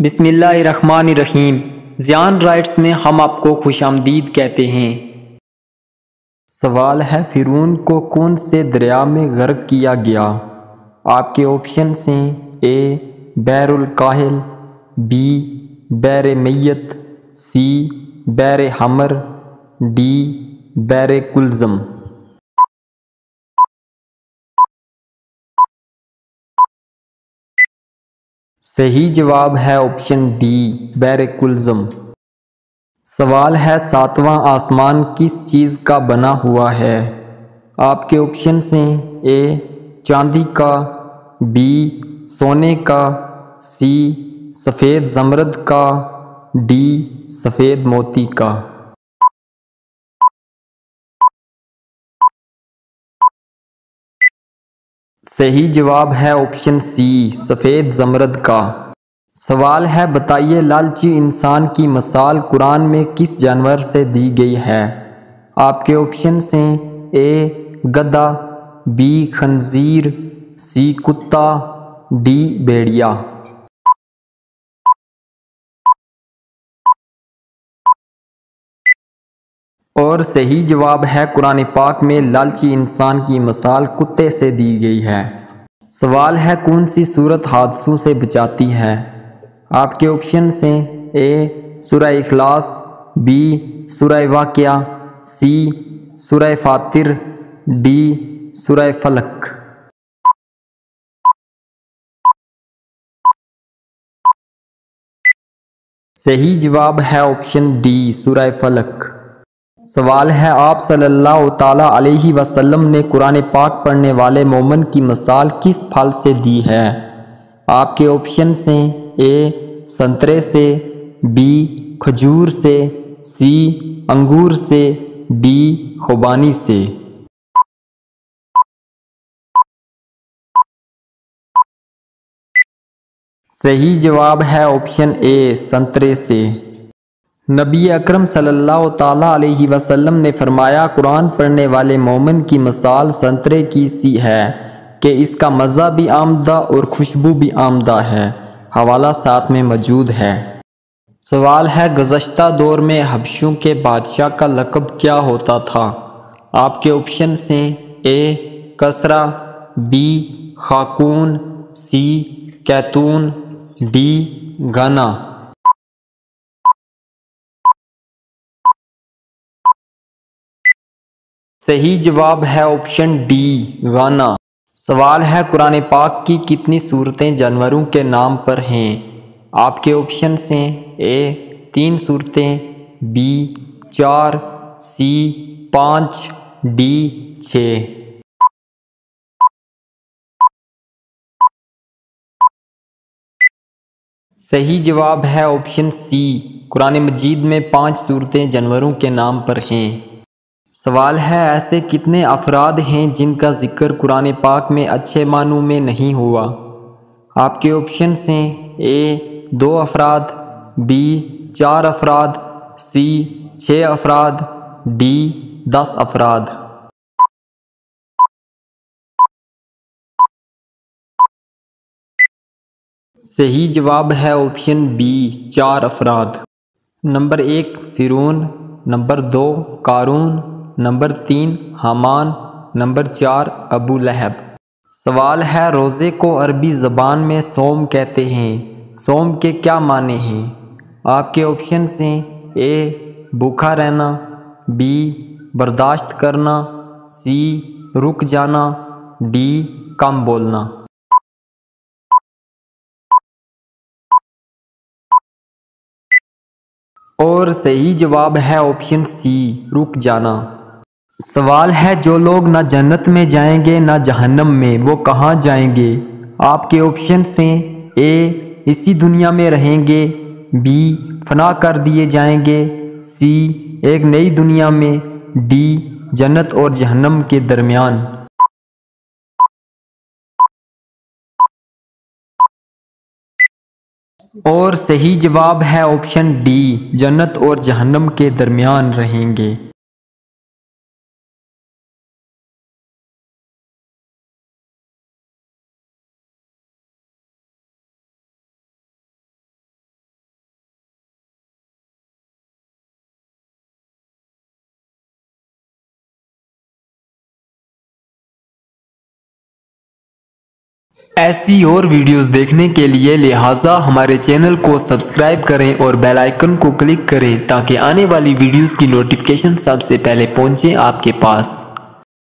बिसमीम ज़ियान राइट्स में हम आपको खुश आमदीद कहते हैं। सवाल है, फ़िरून को कौन से दरिया में गर्क किया गया? आपके ऑप्शन हैं, ए, बैरुल काहिल, बी, बैर मैत सी, बैर हमर, डी, बैर कुलज़म। सही जवाब है ऑप्शन डी, बैरकुलज़म। सवाल है, सातवां आसमान किस चीज़ का बना हुआ है? आपके ऑप्शन हैं, ए, चांदी का, बी, सोने का, सी, सफ़ेद जमरद का, डी, सफ़ेद मोती का। सही जवाब है ऑप्शन सी सफ़ेद जमरद का। सवाल है, बताइए लालची इंसान की मसाल कुरान में किस जानवर से दी गई है? आपके ऑप्शन हैं ए गदा बी खंजीर सी कुत्ता डी भेड़िया। और सही जवाब है, कुरान पाक में लालची इंसान की मिसाल कुत्ते से दी गई है। सवाल है कौन सी सूरत हादसों से बचाती है? आपके ऑप्शन से ए सुरह इखलास बी सुरह वाक़ सी सुरह फातिर डी सुरह फलक। सही जवाब है ऑप्शन डी सुरह फलक। सवाल है, आप सल्लल्लाहु अलैहि वसल्लम ने कुरान पाक पढ़ने वाले मोमन की मिसाल किस फल से दी है? आपके ऑप्शन हैं ए, संतरे से, बी, खजूर से, सी, अंगूर से, डी, खुबानी से। सही जवाब है ऑप्शन ए, संतरे से। नबी अकरम सल्लल्लाहु अलैहि वसल्लम ने फरमाया, कुरान पढ़ने वाले मोमिन की मिसाल संतरे की सी है कि इसका मज़ा भी आमदा और खुशबू भी आमदा है। हवाला साथ में मौजूद है। सवाल है गुज्त दौर में हबशों के बादशाह का लकब क्या होता था? आपके ऑप्शन हैं ए, कसरा, बी, खाकून, सी, कैतून, डी, गाना। सही जवाब है ऑप्शन डी, गाना। सवाल है कुरान पाक की कितनी सूरतें जानवरों के नाम पर हैं? आपके ऑप्शन हैं ए, तीन सूरतें, बी, चार, सी, पाँच, डी, छ। सही जवाब है ऑप्शन सी कुरान मजीद में पाँच सूरतें जानवरों के नाम पर हैं। सवाल है ऐसे कितने अफराद हैं जिनका ज़िक्र कुरान पाक में अच्छे मानों में नहीं हुआ? आपके ऑप्शन हैं ए दो अफराद बी चार अफराद सी छः अफराद डी दस अफराद। सही जवाब है ऑप्शन बी चार अफराद। नंबर एक, फ़िरून। नंबर दो, कारून। नंबर तीन, हमान। नंबर चार, अबू लहब। सवाल है, रोज़े को अरबी ज़बान में सोम कहते हैं। सोम के क्या माने हैं? आपके ऑप्शन हैं, ए, भूखा रहना, बी, बर्दाश्त करना, सी, रुक जाना, डी, कम बोलना। और सही जवाब है ऑप्शन सी रुक जाना। सवाल है, जो लोग ना जन्नत में जाएँगे, ना जहन्नम में, वो कहाँ जाएँगे? आपके ऑप्शन हैं ए इसी दुनिया में रहेंगे बी फना कर दिए जाएँगे सी एक नई दुनिया में डी जन्नत और जहन्नम के दरमियान। और सही जवाब है ऑप्शन डी जन्नत और जहन्नम के दरमियान रहेंगे। ऐसी और वीडियोस देखने के लिए लिहाजा हमारे चैनल को सब्सक्राइब करें और बेल आइकन को क्लिक करें ताकि आने वाली वीडियोस की नोटिफिकेशन सबसे पहले पहुँचे आपके पास।